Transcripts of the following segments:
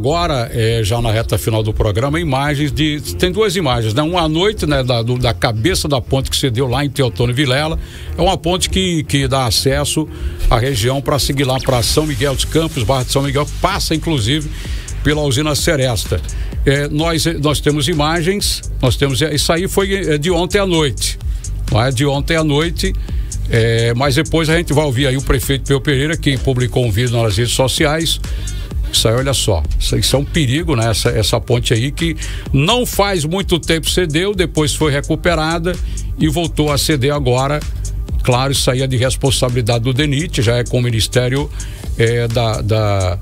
Agora, é, já na reta final do programa, imagens de. Tem duas imagens, né? Uma à noite, né? Da, do, da cabeça da ponte que se deu lá em Teotônio Vilela. É uma ponte que, que dá acesso à região para seguir lá para São Miguel dos Campos, Barra de São Miguel, passa inclusive pela usina Seresta. É, nós, nós temos imagens, nós temos. Isso aí foi é, de ontem à noite. Não é? De ontem à noite. É, mas depois a gente vai ouvir aí o prefeito Peu Pereira, que publicou um vídeo nas redes sociais isso aí, olha só, isso, é um perigo, né? Essa, essa ponte aí que não faz muito tempo cedeu, depois foi recuperada e voltou a ceder agora. Claro, isso aí é de responsabilidade do DENIT, já é com o Ministério é, da, da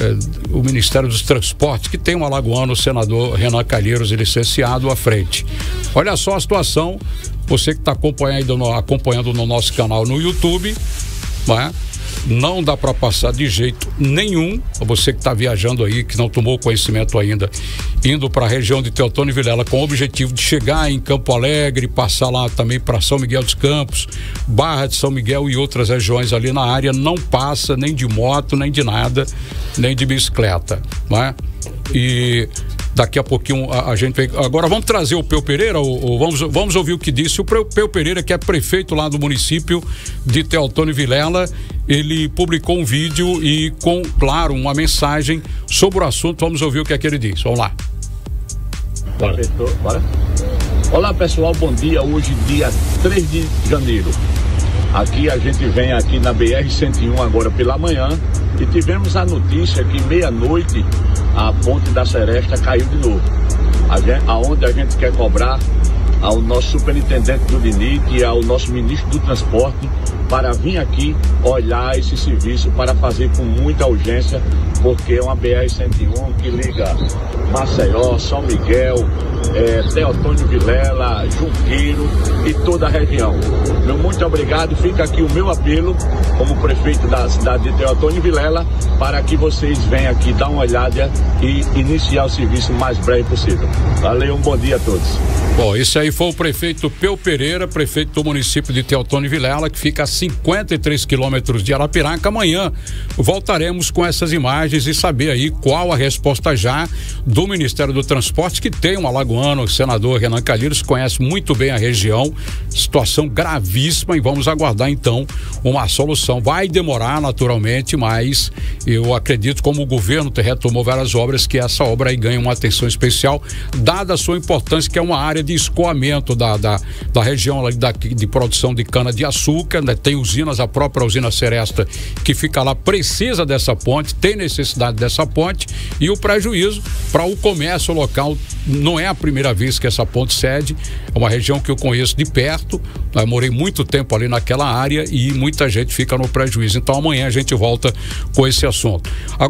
é, o Ministério dos Transportes, que tem um alagoano, o senador Renan Calheiros, licenciado à frente. Olha só a situação, você que está acompanhando, acompanhando no nosso canal no YouTube, não é? Não dá para passar de jeito nenhum. Você que está viajando aí, que não tomou conhecimento ainda, indo para a região de Teotônio e Vilela com o objetivo de chegar em Campo Alegre, passar lá também para São Miguel dos Campos, Barra de São Miguel e outras regiões ali na área, não passa nem de moto, nem de nada, nem de bicicleta, não é? E Daqui a pouquinho a, a gente vem. Agora vamos trazer o Peu Pereira, vamos, vamos ouvir o que disse o Peu Pereira, que é prefeito lá do município de Teotônio Vilela. Ele publicou um vídeo e com, claro, uma mensagem sobre o assunto. Vamos ouvir o que é que ele disse. Vamos lá. Bora. Olá pessoal, bom dia. Hoje, dia 3 de janeiro. Aqui a gente vem aqui na BR-101 agora pela manhã e tivemos a notícia que meia-noite a ponte da Seresta caiu de novo. A gente, aonde a gente quer cobrar ao nosso superintendente do DINIT e ao nosso ministro do Transporte para vir aqui olhar esse serviço para fazer com muita urgência, porque é uma BR-101 que liga Maceió, São Miguel, é, Teotônio Vilela, Junqueiro e toda a região. Meu muito obrigado. Fica aqui o meu apelo como prefeito da cidade de Teotônio Vilela para que vocês venham aqui dar uma olhada e iniciar o serviço o mais breve possível. Valeu, um bom dia a todos. Bom, esse aí foi o prefeito Peu Pereira, prefeito do município de Teotônio Vilela, que fica a 53 quilômetros de Arapiraca. Amanhã voltaremos com essas imagens e saber aí qual a resposta já do Ministério do Transporte, que tem um alagoano, o senador Renan Calheiros, conhece muito bem a região. Situação gravíssima e vamos aguardar então uma solução. Vai demorar naturalmente, mas eu acredito, como o governo retomou várias obras, que essa obra aí ganha uma atenção especial, dada a sua importância, que é uma área de escoamento da, da, da região da, de produção de cana-de-açúcar, né? tem usinas, a própria usina Seresta que fica lá precisa dessa ponte, tem necessidade dessa ponte e o prejuízo para o comércio local não é a primeira vez que essa ponte cede, é uma região que eu conheço de perto, eu morei muito tempo ali naquela área e muita gente fica no prejuízo. Então amanhã a gente volta com esse assunto.